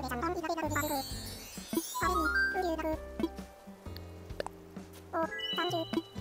ルデさん、こんにちは、ルデバルデ。壁に、風流なく。お、30。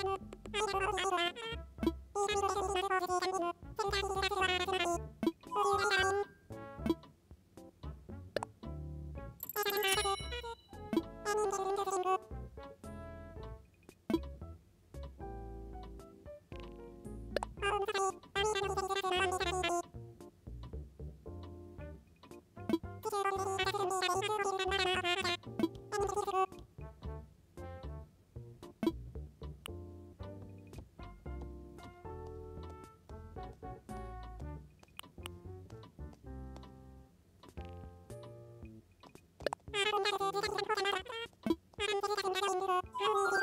Thank you. 사람들이 다 생각하고 나서 사람들이 다 생각하고 있는 거 아니지